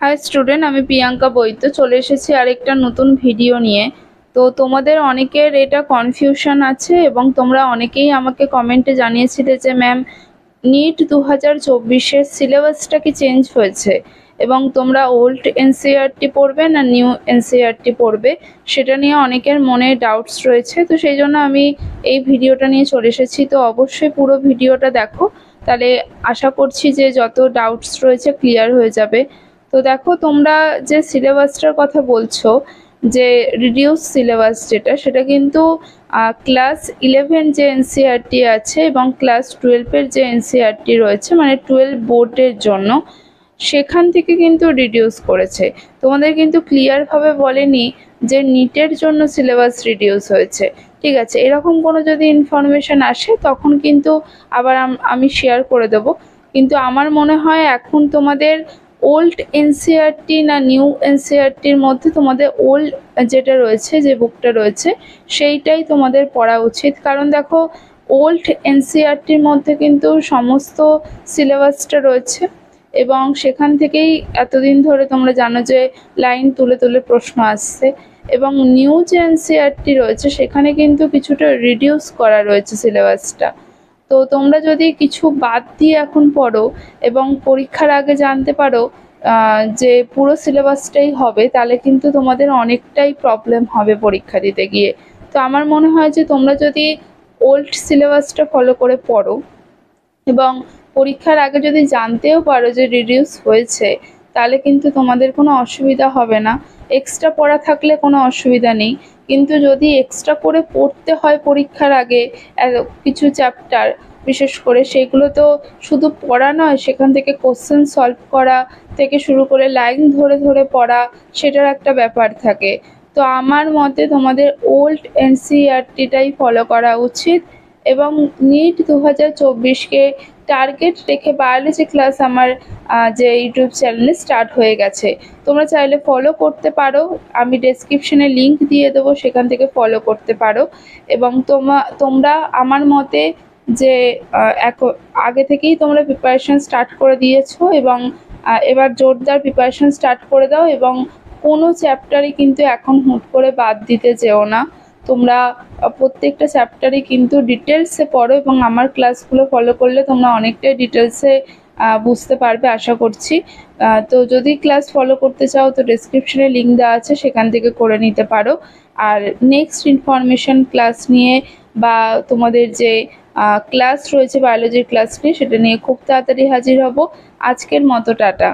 High student আমি প্রিয়াঙ্কা বৈদ্য চলে এসেছি আরেকটা নতুন ভিডিও নিয়ে। তো তোমাদের অনেকের এটা কনফিউশন আছে এবং তোমরা অনেকেই আমাকে কমেন্টে জানিয়েছিলে যে ম্যাম নিট দু হাজার চব্বিশের সিলেবাসটা কি চেঞ্জ হয়েছে? এবং তোমরা ওল্ড এনসিআরটি পড়বে না নিউ এনসিআরটি পড়বে? সেটা নিয়ে অনেকের মনে ডাউটস রয়েছে। তো সেই জন্য আমি এই ভিডিওটা নিয়ে চলে এসেছি। তো অবশ্যই পুরো ভিডিওটা দেখো। তাহলে আশা করছি যে যত ডাউটস রয়েছে ক্লিয়ার হয়ে যাবে। তো দেখো, তোমরা যে সিলেবাসটার কথা বলছো, যে রিডিউস সিলেবাস যেটা, সেটা কিন্তু ক্লাস ইলেভেন যে এনসিআরটি আছে এবং ক্লাস টুয়েলভের যে এনসিআরটি রয়েছে মানে টুয়েলভ বোর্ডের জন্য, সেখান থেকে কিন্তু রিডিউস করেছে। তোমাদের কিন্তু ক্লিয়ারভাবে বলেনি যে নিটের জন্য সিলেবাস রিডিউস হয়েছে। ঠিক আছে, এরকম কোনো যদি ইনফরমেশান আসে, তখন কিন্তু আবার আমি শেয়ার করে দেব। কিন্তু আমার মনে হয় এখন তোমাদের ওল্ড এনসিআরটি না নিউ এনসিআরটির মধ্যে তোমাদের ওল্ড যেটা রয়েছে, যে বুকটা রয়েছে, সেইটাই তোমাদের পড়া উচিত। কারণ দেখো ওল্ড এনসিআরটির মধ্যে কিন্তু সমস্ত সিলেবাসটা রয়েছে এবং সেখান থেকেই এতদিন ধরে তোমরা জানো যে লাইন তুলে তুলে প্রশ্ন আসছে এবং নিউ যে এনসিআরটি রয়েছে, সেখানে কিন্তু কিছুটা রিডিউস করা রয়েছে সিলেবাসটা তো তোমরা যদি কিছু বাদ দিয়ে এখন পড়ো এবং পরীক্ষার আগে জানতে পারো যে পুরো সিলেবাসটাই হবে, তাহলে কিন্তু তোমাদের অনেকটাই প্রবলেম হবে পরীক্ষা দিতে গিয়ে। তো আমার মনে হয় যে তোমরা যদি ওল্ড সিলেবাসটা ফলো করে পড়ো এবং পরীক্ষার আগে যদি জানতেও পারো যে রিডিউস হয়েছে, তাহলে কিন্তু তোমাদের কোনো অসুবিধা হবে না। এক্সট্রা পড়া থাকলে কোনো অসুবিধা নেই। কিন্তু যদি এক্সট্রা করে পড়তে হয় পরীক্ষার আগে কিছু চ্যাপ্টার বিশেষ করে সেগুলো তো শুধু পড়া নয়, সেখান থেকে কোশ্চেন সলভ করা থেকে শুরু করে লাইন ধরে ধরে পড়া, সেটার একটা ব্যাপার থাকে। তো আমার মতে তোমাদের ওল্ড এনসিআরটিটাই ফলো করা উচিত এবং নিট দু হাজার চব্বিশকে টার্গেট রেখে বায়োলজি ক্লাস আমার যে ইউটিউব চ্যানেলে স্টার্ট হয়ে গেছে। তোমরা চাইলে ফলো করতে পারো। আমি ডেসক্রিপশনে লিঙ্ক দিয়ে দেবো, সেখান থেকে ফলো করতে পারো। এবং তোমা, তোমরা আমার মতে যে আগে থেকেই তোমরা প্রিপারেশান স্টার্ট করে দিয়েছ এবং এবার জোরদার প্রিপারেশান স্টার্ট করে দাও এবং কোনো চ্যাপ্টারই কিন্তু এখন হুট করে বাদ দিতে যেও না। তোমরা প্রত্যেকটা চ্যাপ্টারই কিন্তু ডিটেলসে পড়ো এবং আমার ক্লাসগুলো ফলো করলে তোমরা অনেকটাই ডিটেলসে বুঝতে পারবে, আশা করছি। তো যদি ক্লাস ফলো করতে চাও তো ডিসক্রিপশনে লিঙ্ক দেওয়া আছে, সেখান থেকে করে নিতে পারো। আর নেক্সট ইনফরমেশান ক্লাস নিয়ে বা তোমাদের যে ক্লাস রয়েছে বায়োলজির ক্লাস নিয়ে, সেটা নিয়ে খুব তাড়াতাড়ি হাজির হব। আজকের মতো, টাটা।